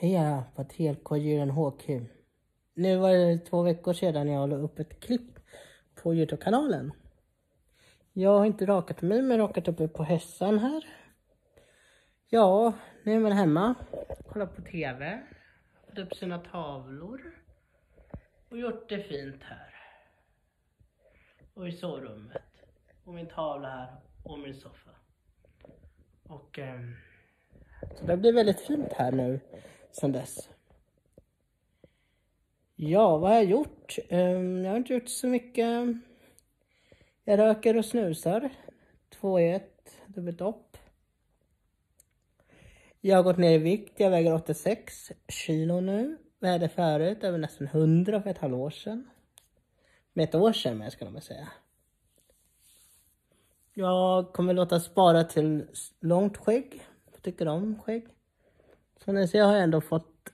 Heja på TLK-djuren HQ. Nu var det två veckor sedan jag la upp ett klipp på Youtube-kanalen. Jag har inte rakat mig men rakat uppe på hässan här. Ja, nu är man hemma. Kollar på TV. Fått upp sina tavlor. Och gjort det fint här. Och i sovrummet. Och min tavla här. Och min soffa. Och... ehm, så det blir väldigt fint här nu sen dess. Ja, vad har jag gjort? Ehm, jag har inte gjort så mycket. Jag röker och snusar. Två i ett, dubbelt upp. Jag har gått ner i vikt. Jag väger 86 kilo nu. Vägde förut över nästan 100 för ett halvår sedan. Med ett år sedan med ska man säga. Jag kommer låta spara till långt skägg. Jag tycker om skägg. Som ni ser har jag ändå fått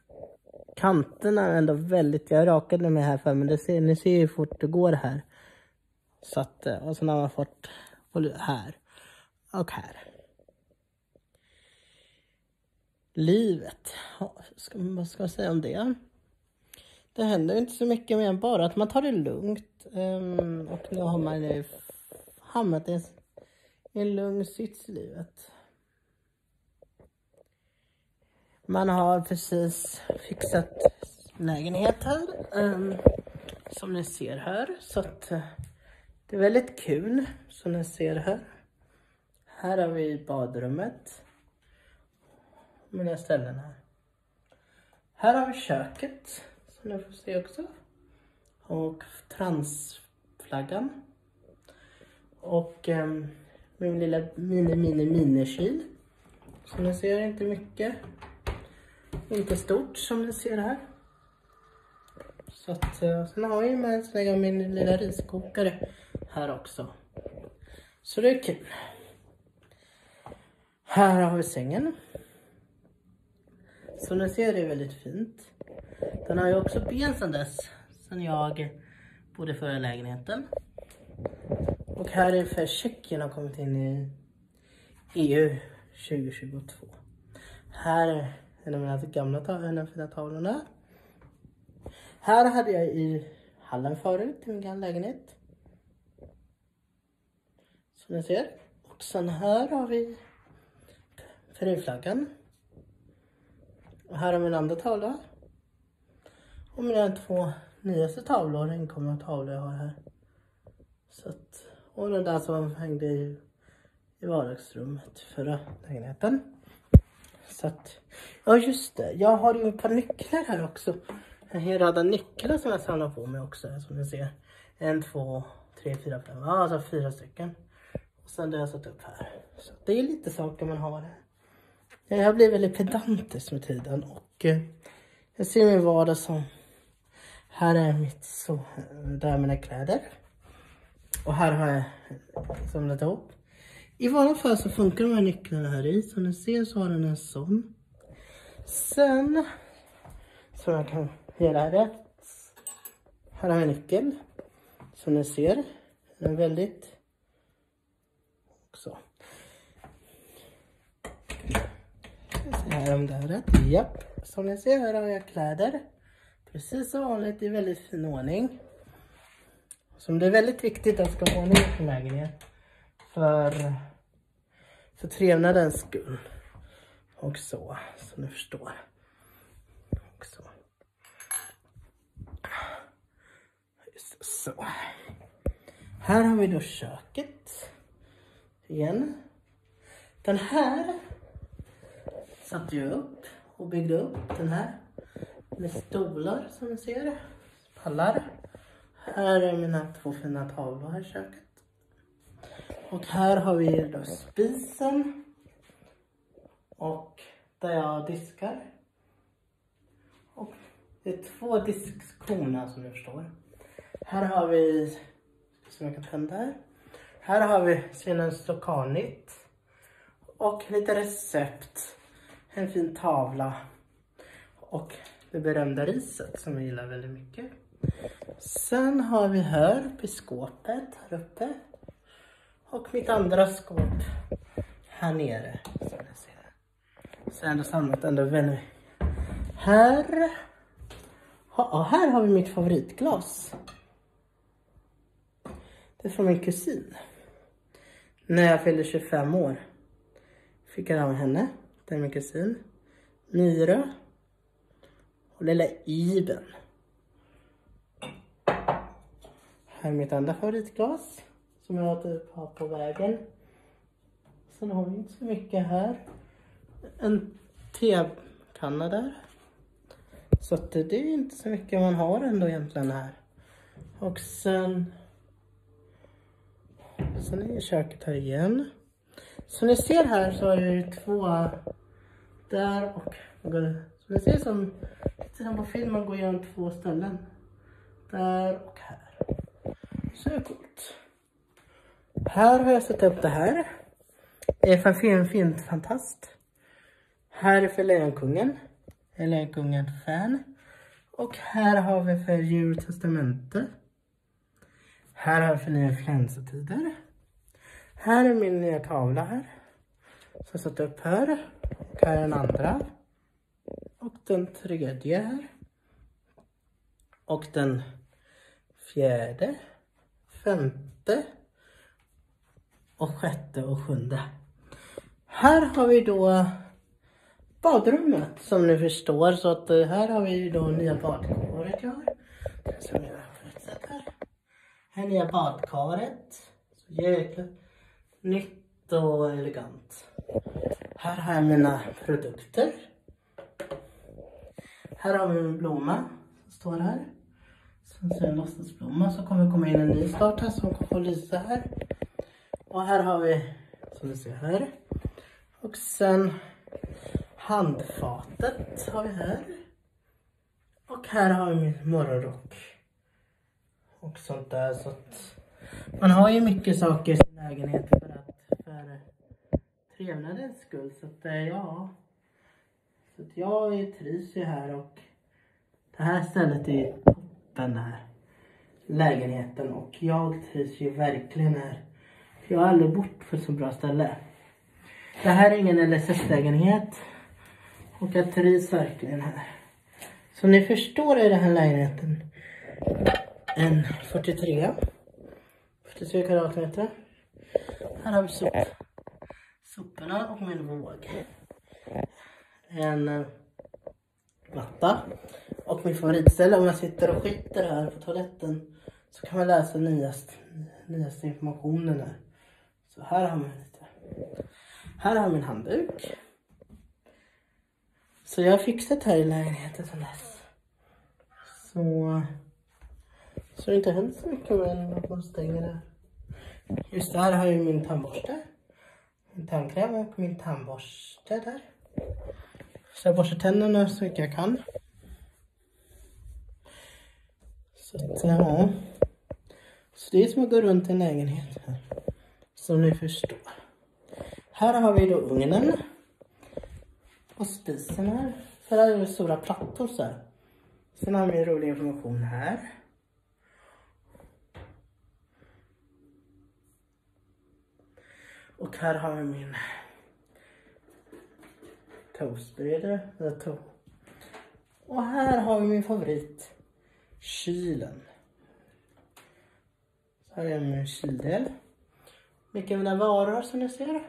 kanterna ändå väldigt, jag rakade mig här för men det ser, ni ser ju hur fort det går här. Så att, eh, och sen har man fått här och här. Livet, ska, vad ska jag säga om det? Det händer inte så mycket mer än bara att man tar det lugnt. Um, och nu har man ju hamnat i en, i en lugn sits i livet. Man har precis fixat lägenhet här. Um, som ni ser här. Så att uh, det är väldigt kul som ni ser här. Här har vi badrummet. Mina ställen här. Här har vi köket. Som ni får se också. Och transflaggan. Och um, min lilla mini-mini-mini-kyl. Som ni ser inte mycket. Inte stort som ni ser här. Så att, eh, sen har jag med lägga min lilla riskokare här också. Så det är kul. Här har vi sängen. Som ni ser är det väldigt fint. Den har ju också ben sedan dess. Sen jag bodde förra lägenheten. Och här är för Tjeckien har kommit in i EU 2022. Här är en av mina gamla en av fina tavlorna. Här hade jag i hallen förut, i min gamla lägenhet. Som ni ser. Och sen här har vi Peruflaggan. Och här har min andra tavla. Och mina två nyaste tavlor, inkomna tavlor jag har här. Så att, och den där som hängde i, i vardagsrummet förra lägenheten. Så att, ja just det, jag har ju ett par nycklar här också. En hel rad nycklar som jag samlar på mig också som ni ser. En, två, tre, fyra, fem, ja, alltså fyra stycken. Och sen det har jag satt upp här. Så det är lite saker man har här. Jag har blivit väldigt pedantisk med tiden och eh, jag ser min vardag som här är mitt så, där är mina kläder. Och här har jag eh, samlat ihop. I vanliga fall så funkar de här nycklarna här i. Som ni ser så har den en sån. Sen, så jag kan göra rätt. Här har jag nyckeln. Som ni ser. Den är väldigt... Så. Så här om det här rätt. Japp. Som ni ser här har jag kläder. Precis som vanligt i väldigt fin ordning. Som det är väldigt viktigt att ska ha ordning i sin lägenhet. För, för trevnadens skull. Och så, så ni förstår. Och så. Just så. Här har vi då köket. Igen. Den här satte jag upp och byggde upp den här. Med stolar som ni ser. Pallar. Här är mina två fina tavlor här i köket. Och här har vi då spisen. Och där jag diskar. Och det är två diskkoner som ni förstår. Här har vi, som jag kan tända här. Här har vi Svinens Stokanit. Och lite recept. En fin tavla. Och det berömda riset som jag gillar väldigt mycket. Sen har vi här uppe i skåpet här uppe. Och mitt andra skåp här nere. Så jag har ändå samlat ändå vänner. Här, ja, här har vi mitt favoritglas. Det är från min kusin. När jag fyllde 25 år fick jag det av henne. Det är min kusin. Myra. Och lilla Iben. Här är mitt andra favoritglas. Som jag typ har på vägen. Sen har vi inte så mycket här. En tekanna där. Så att det är inte så mycket man har ändå egentligen här. Och sen... Sen är köket här igen. Som ni ser här så är det två där och som ni ser som, som på filmen man går igenom två ställen. Där och här. Så är det coolt. Här har jag satt upp det här. Det är för film, filmfantast. Här är för Lejonkungen. Är Lejonkungen-fan. Och här har vi för djurtestamente. Här har vi för nya influensatider. Här är min nya tavla här. Som jag satt upp här. Och här är den andra. Och den tredje här. Och den fjärde. Femte. Och sjätte och sjunde. Här har vi då badrummet som ni förstår. Så att eh, här har vi då nya badkaret jag har. Som jag har här. Här är nya badkaret. Så jäkla nytt och elegant. Här har jag mina produkter. Här har vi en blomma som står här. Sen ser är en låtsasblomma som kommer komma in en ny start här som kommer få lysa här. Och här har vi, som ni ser här. Och sen handfatet har vi här. Och här har vi min morgonrock. Och sånt där så att man har ju mycket saker i sin lägenhet för att för trevnadens skull. Så att eh, ja. Så att jag trivs ju här och det här stället är ju toppen här. Lägenheten och jag trivs ju verkligen här. Jag har aldrig bott på ett så bra ställe. Det här är ingen LSS-lägenhet. Och jag trivs verkligen här. Som ni förstår är den här lägenheten en 43. 43 kvadratmeter. Här har vi sop, soporna och min våg. En eh, matta. Och min favoritställe om jag sitter och skiter här på toaletten så kan man läsa nyast, nyaste informationen här. Så här har man lite. Här har min handduk. Så jag har fixat här i lägenheten sedan dess. Så, så det inte hänt så mycket men att man stänger där. Just där har jag min tandborste. Min tandkräm och min tandborste där. Så jag borstar tänderna så mycket jag kan. Så att, ja. Så det är som att gå runt i en lägenhet här. Som ni förstår. Här har vi då ugnen. Och spisen här. Så här är det stora plattor så här. Sen har vi rolig information här. Och här har vi min toastberedare. To och här har vi min favorit. Kylen. Så här är min kyldel. Mycket av mina varor som ni ser.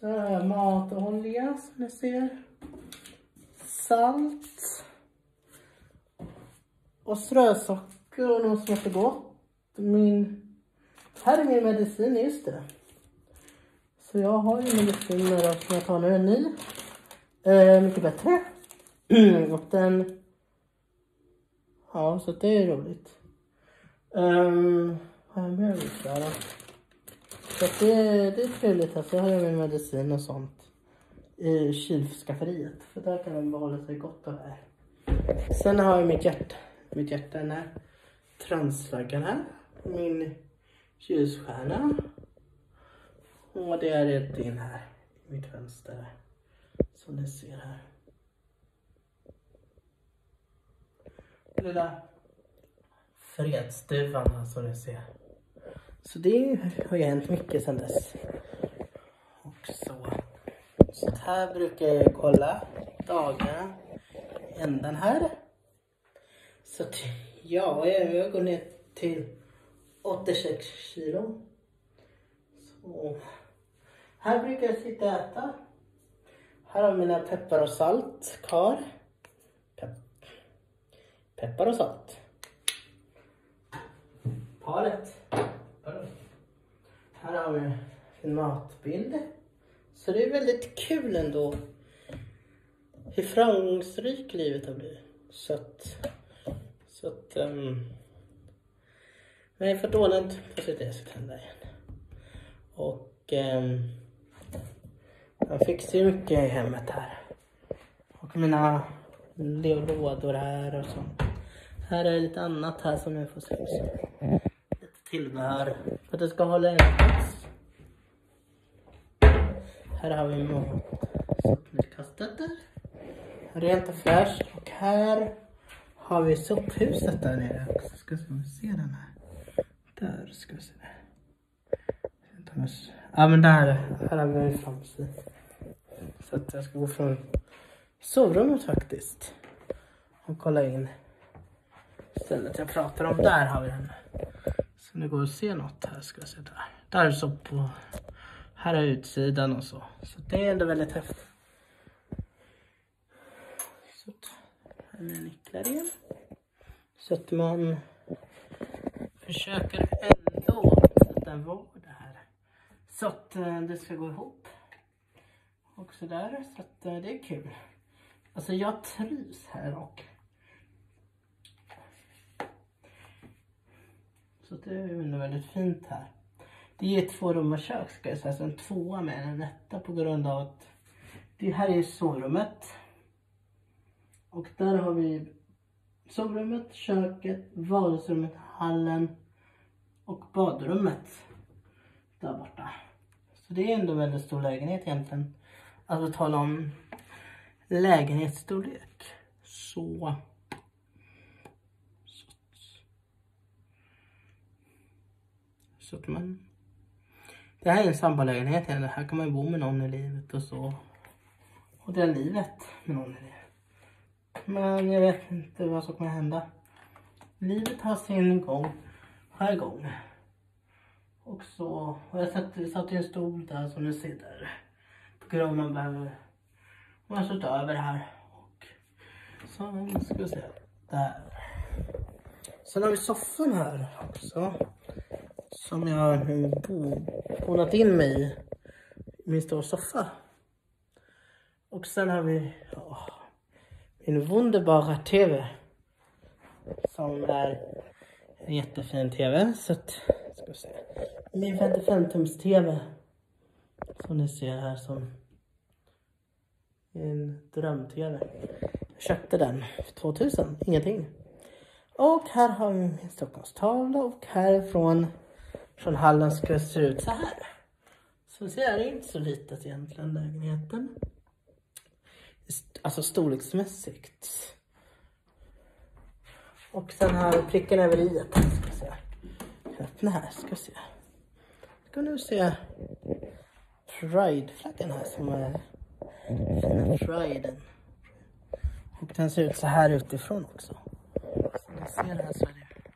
Så här har jag matolja som ni ser. Salt. Och strösocker och något som är gott. Min... Här är min medicin, just det. Så jag har ju mediciner som jag tar nu, en ny. Eh, mycket bättre. och den... Ja, så det är roligt. Um, vad har jag mer att där så det, det är trevligt. här. jag har min medicin och sånt i kylskafferiet. För där kan de behålla sig gott och väl. Sen har jag mitt hjärta. Mitt hjärta den här transflaggan här. Min ljusstjärna. Och det är ett in här i mitt vänster. Som ni ser här. Lilla fredsduvan som ni ser. Så det har ju hänt mycket sedan dess. Och så. Så här brukar jag kolla dagarna änden här. Så att, ja, jag går ner till 86 kilo. Så. Här brukar jag sitta och äta. Här har vi mina peppar och salt kvar. Pepp. peppar och salt. Paret. Här har vi en matbild. Så det är väldigt kul ändå hur framgångsrik livet har blivit. Så att, så att um, men för dåligt på sitt det ska hända igen. Och um, jag fixar ju mycket i hemmet här. Och mina lådor här och sånt. Här är lite annat här som jag får se. Lite tillbehör för att det ska hålla en plats. Här har vi sopnedkastet där. Rent och fräscht. Och här har vi sophuset där nere också. Ska vi se den här. Där ska vi se. Ja men där, här har vi framsidan. Så att jag ska gå från sovrummet faktiskt. Och kolla in stället jag pratar om. Där har vi den. Så det går att se något här ska jag se där. Där är så på här är utsidan och så. Så det är ändå väldigt häftigt. Så att, här är nycklar igen. Så att man försöker ändå sätta en vård här. Så att eh, det ska gå ihop. Och sådär, så att eh, det är kul. Alltså jag trivs här och så det är väldigt fint här. Det är två rum och kök ska jag säga, så en tvåa med en etta på grund av att det här är sovrummet. Och där har vi sovrummet, köket, vardagsrummet, hallen och badrummet där borta. Så det är ändå en väldigt stor lägenhet egentligen. Alltså tala om lägenhetsstorlek. Så. Så att man det här är en sambolägenhet. Här kan man bo med någon i livet och så. Och det är livet med någon i livet. Men jag vet inte vad som kommer hända. Livet har sin gång, har gång. Och så, och jag satt, satt i en stol där som ni ser där. På grund av man behöver, man har stått över här. Och så ska vi se, där. Sen har vi soffan här också som jag har eh, bonat in mig i. Min stora soffa. Och sen har vi åh, min wunderbara TV. Som är en jättefin TV. Så att, ska vi se. Min 55 tums TV. Som ni ser här som en dröm-TV. Jag köpte den för 2000, ingenting. Och här har vi min Stockholmstavla och härifrån från hallen ska se ut så här. Så ser det inte så litet egentligen lägenheten. Alltså storleksmässigt. Och sen har pricken över i Ska se. Öppna här ska se. Ska nu se Pride-flaggan här som är fina Priden. Och den ser ut så här utifrån också. Som ni ser här så är det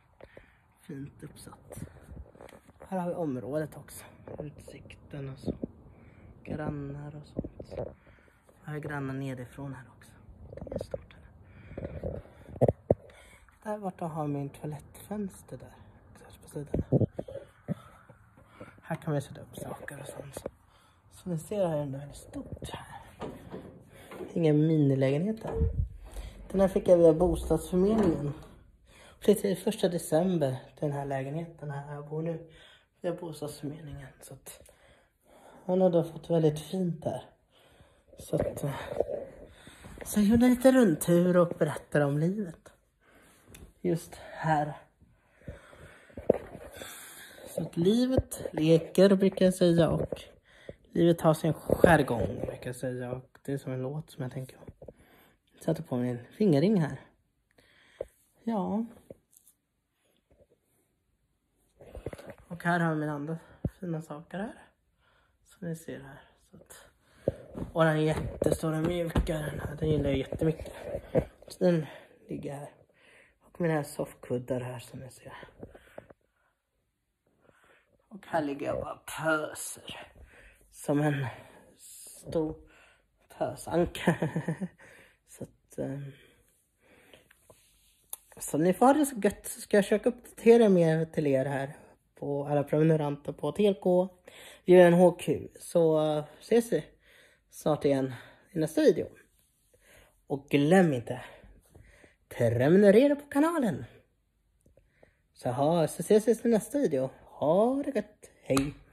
fint uppsatt. Här har vi området också. Utsikten och så. Grannar och sånt. Här är grannar nedifrån här också. Det är stort. Här. Där borta har vi en toalettfönster där. På sidan. Här kan man sätta upp saker och sånt. Som ni ser här är det väldigt stort här. Ingen minilägenhet här. Den här fick jag via bostadsförmedlingen. Flyttade första december till den här lägenheten här jag bor nu via bostadsförmedlingen. Så att hon har då fått väldigt fint där. Så att eh, så jag gjorde lite rundtur och berättade om livet. Just här. Så att livet leker brukar jag säga och livet har sin skärgång brukar jag säga och det är som en låt som jag tänker på. Satte på min fingerring här. Ja. Och här har vi min andra fina saker här. Som ni ser här. Så att, och den jättestora mjukaren här, den gillar jag jättemycket. Så den ligger här. Och mina soffkuddar här som ni ser. Och här ligger jag bara pöser. Som en stor pösanka. så att... Um, så ni får ha det så gött så ska jag försöka uppdatera mer till er här på alla prenumeranter på TLK, UNHQ. Så ses vi snart igen i nästa video. Och glöm inte, prenumerera på kanalen. Så, ha, så ses vi i nästa video. Ha det gött, hej!